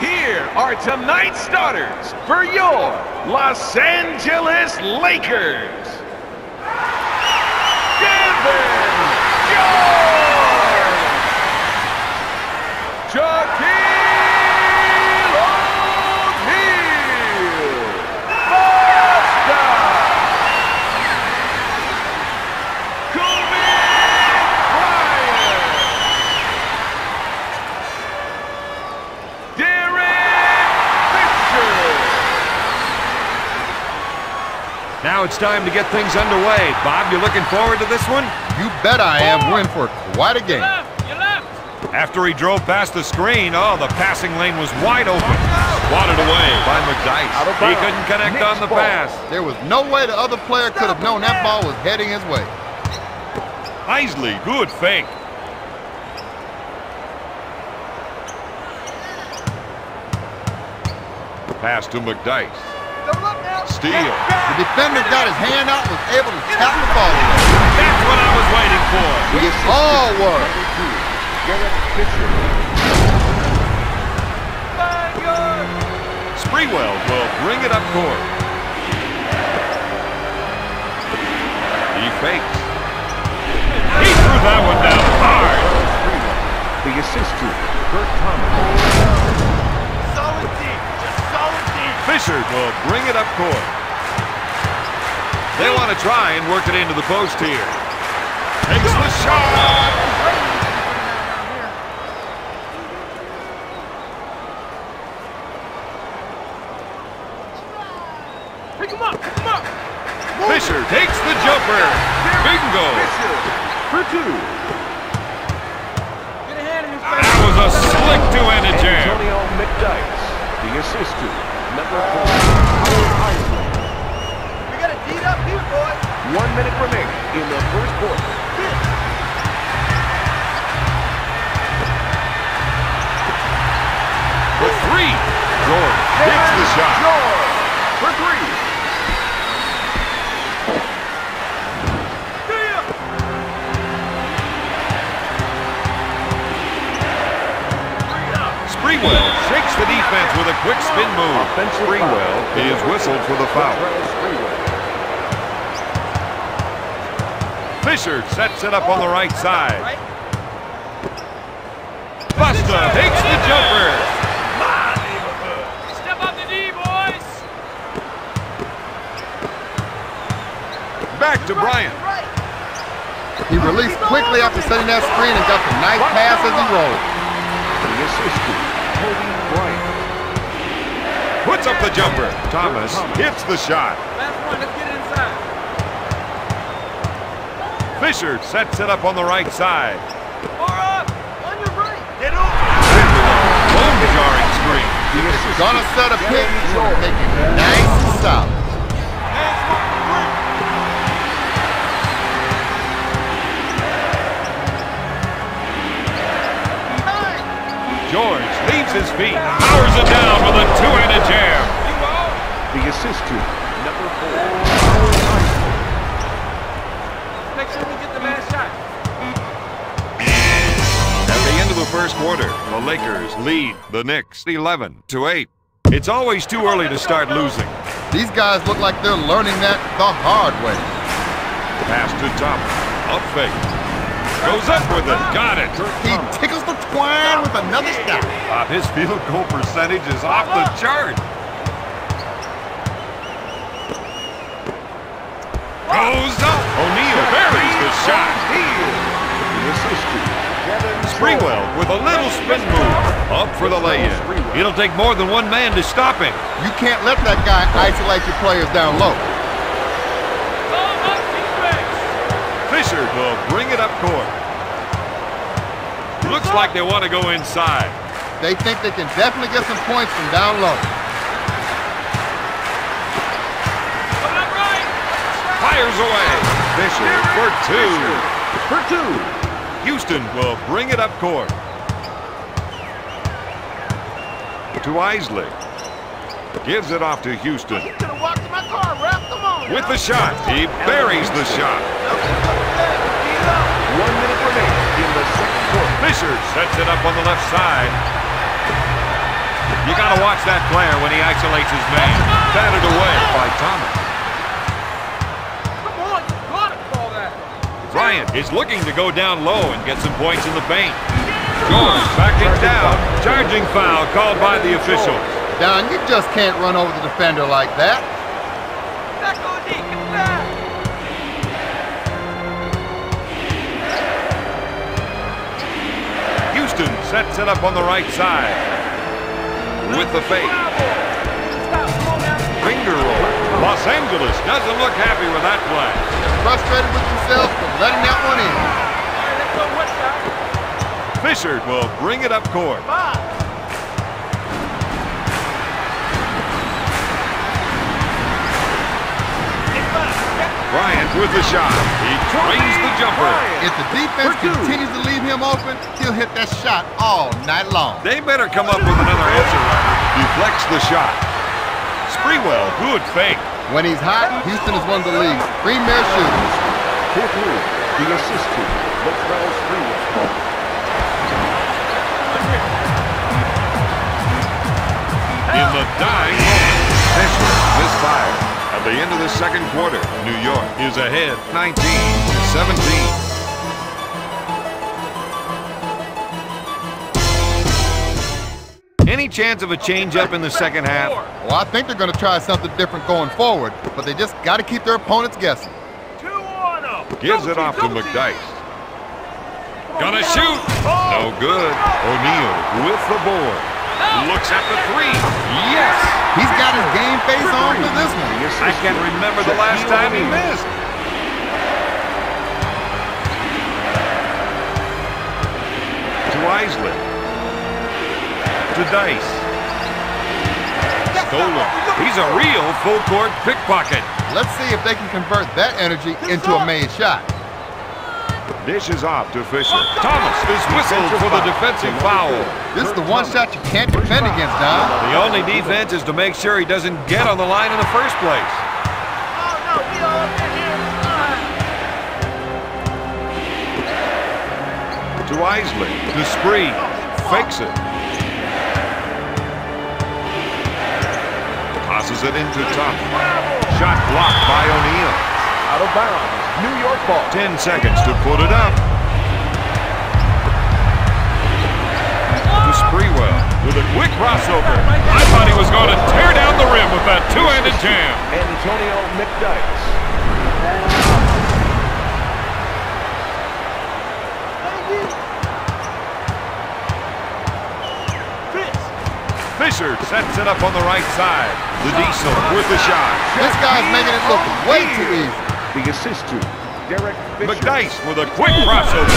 Here are tonight's starters for your Los Angeles Lakers. Devean George! Shaquille Now it's time to get things underway. Bob, you looking forward to this one? You bet I am. We're in for quite a game. After he drove past the screen, oh, the passing lane was wide open. Swatted away by of He couldn't connect Next on the ball. pass. There was no way the other player could have known that ball was heading his way. Eisley, good fake. Pass to McDyess. Steal. The defender got his hand out and was able to tap the ball away. That's what I was waiting for. It's all work. Derek Fisher. Sprewell will bring it up court. He fakes. He threw that one down hard. The assist to Kurt Thomas. Fisher will bring it up court. They want to try and work it into the post here. Takes the shot. Pick him up! Pick him up! Fisher takes the jumper. Bingo. For two. That was a slick two-handed jam. Antonio McDyess. The assist to number four. We got deed up here, boys. One minute remaining in the first quarter. For three. George takes the shot. George for three. Sprewell shakes the defense with a quick spin move. Offensive Sprewell foul. is whistled for the foul. Fisher sets it up on the right side. Busta takes the jumper. Step up the D, boys! Back to Bryant. He released quickly after setting that screen and got the nice pass as he rolled. Puts up the jumper. Thomas hits the shot. Last one, let's get it inside. Fisher sets it up on the right side. More up! On your right! Get Bone jarring screen. The Gonna set a pick make it nice and solid. George leaves his feet, powers it down with a two-handed jam. The assist to number four. Make sure we get the last shot. At the end of the first quarter, the Lakers lead the Knicks 11 to 8. It's always too early to start losing. These guys look like they're learning that the hard way. Pass to Thomas. Up fake. Goes up with it. Got it. He tickles the twine with another shot. Uh, Bob, his field goal percentage is off the chart. Goes up. O'Neal buries the shot. The assist to Kevin Sprewell with a little spin move. Up for the lay-in. It'll take more than one man to stop him. You can't let that guy isolate your players down low. Fisher will bring it up court. Looks like they want to go inside. They think they can definitely get some points from down low. Coming up right! Fires away. Fisher for two. for two. Houston will bring it up court. To Eisley. Gives it off to Houston. You could have walked to my car, Rap. Come on. With the shot. He buries the shot. Fisher sets it up on the left side. You got to watch that player when he isolates his man. Batted away by Thomas. Come on, you gotta call that. Bryant is looking to go down low and get some points in the paint. George backing down. Charging foul called by the officials. Don, you just can't run over the defender like that. Back on D, get back. Houston sets it up on the right side. With the fake. Stop, slow down. Finger roll. Los Angeles doesn't look happy with that play. They're frustrated with themselves for letting that one in. All right, let's go west side. Fisher will bring it up court. Bryant with the shot. He drains the jumper. If the defense continues to leave him open, he'll hit that shot all night long. They better come up with another answer. Deflects the shot. Sprewell, good fake. When he's hot, Houston is one of the league's premier shooters. Rule, the assist to Latrell Sprewell. In the dying moment, Fisher misfired. At the end of the second quarter, New York is ahead 19 to 17. Any chance of a change-up in the second half? Well, I think they're going to try something different going forward, but they just got to keep their opponents guessing. Two on them. Gives it off to McDyess. Gonna shoot. No good. O'Neal with the board. Looks at the three. Yes. He's got his game face on for this one. I can't remember the last time he missed. To Eisley. To Dice. Stolen. He's a real full-court pickpocket. Let's see if they can convert that energy into a made shot. Dishes off to Fisher. Thomas is whistled for the defensive foul. This is the one shot you can't defend against, Don. The only defense is to make sure he doesn't get on the line in the first place. Oh, no, we all up in here. Fine. To Eisley. To Spree. Fakes it. Passes it into top. Shot blocked by O'Neal. Out of bounds. New York ball. Ten seconds to put it up. To Sprewell with a quick crossover. I thought he was going to tear down the rim with that two-handed jam. Antonio McDyess. Fisher sets it up on the right side. The Diesel with the shot. This guy's making it look way too easy. The assist to Derek Fisher. McDyess with a quick crossover.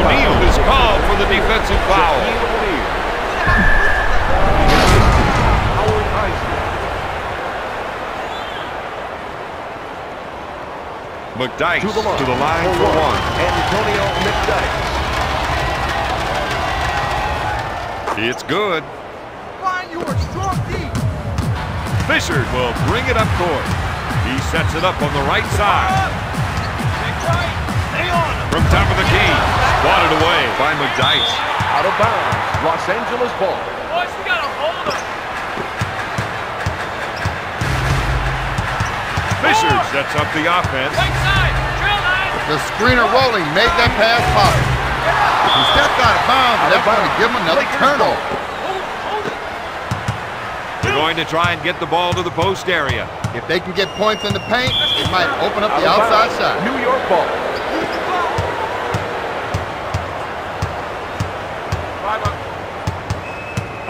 O'Neal is called for the defensive foul. Shaquille O'Neal. The assist to Howard Eisley. McDyess To the line. to the line for one. Antonio McDyess. It's good. Find your strong D. Fisher will bring it up court. He sets it up on the right side. Stay on him. From top of the key. Swatted away by McDyess. Out of bounds. Los Angeles ball. Fisher sets up the offense. Right side, trail line. The screener rolling made that pass possible. He stepped out of bounds, and that's going to give him another turnover. Hold, hold it. They're going to try and get the ball to the post area. If they can get points in the paint, it might open up the outside bounds. shot. New York ball. Five.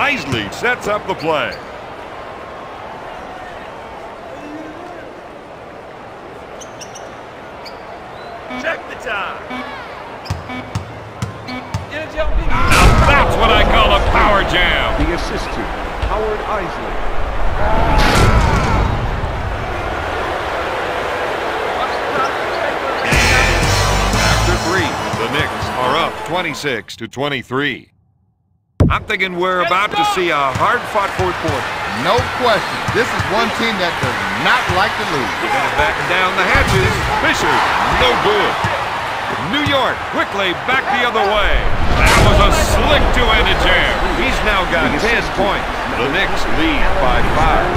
Eisley sets up the play. Time. Energy on D. Now that's what I call a power jam. The assist to Howard Eisley. After three, the Knicks are up 26 to 23. I'm thinking we're about to see a hard-fought fourth quarter. No question. This is one team that does not like to lose. They're going to batten down the hatches. Fisher, no good. New York quickly back the other way. That was a slick two-handed jam. He's now got 10 points. The Knicks lead by five.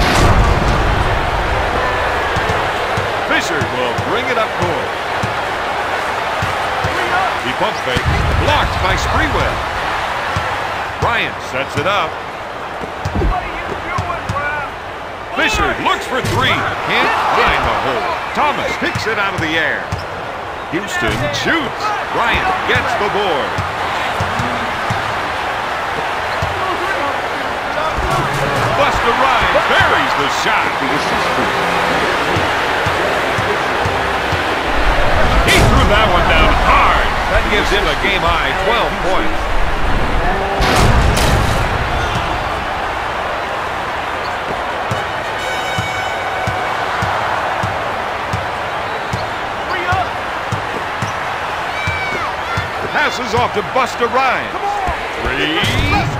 Fisher will bring it up court. He pump fake. Blocked by Sprewell. Bryant sets it up. What are you doing, bruh? Fisher looks for three. Can't find the hole. Thomas picks it out of the air. Houston shoots. Bryant gets the board. Buster Rhymes buries the shot. He threw that one down hard. That gives him a game high 12 points. Passes off to Buster Rhymes. Three.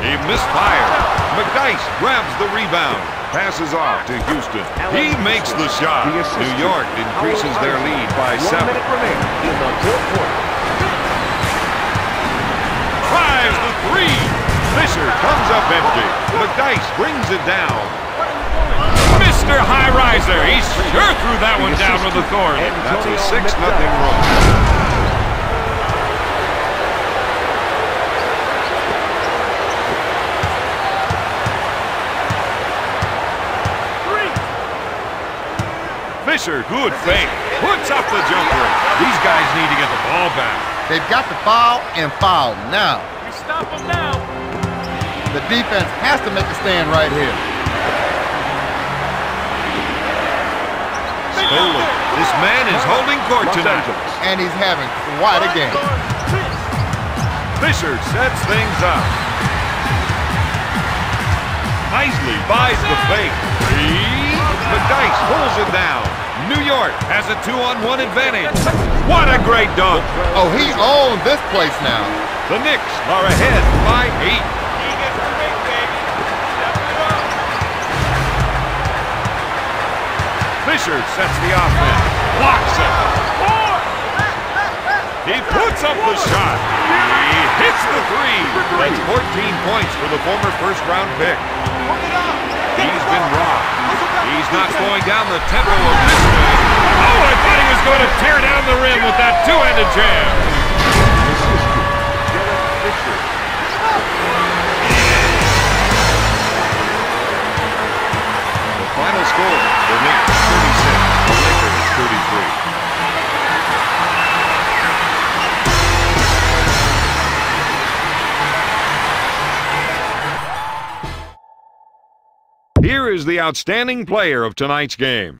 He misfired. McDyess grabs the rebound. Passes off to Houston. He makes the shot. New York increases their lead by seven. in the fourth quarter. Tries the three. Fisher comes up empty. McDyess brings it down. Mr. High Riser. He sure threw that one down with authority. That's a 6 nothing run. Fisher, good fake. Puts up the jumper. These guys need to get the ball back. They've got to foul and foul now. We stop them now! The defense has to make a stand right here. Stolen. This man is holding court tonight. And he's having quite a game. Fisher sets things up. Nicely buys the fake. Three. McDyess pulls it down. New York has a two-on-one advantage. What a great dunk. Oh, he owns this place now. The Knicks are ahead by eight. He gets the ring, baby! Step it up! Fisher sets the offense. Blocks it. He puts up the shot. He hits the three. That's 14 points for the former first-round pick. He's been robbed. He's not slowing down the tempo of this game. Oh, I thought he was going to tear down the rim with that two-handed jam. The outstanding player of tonight's game.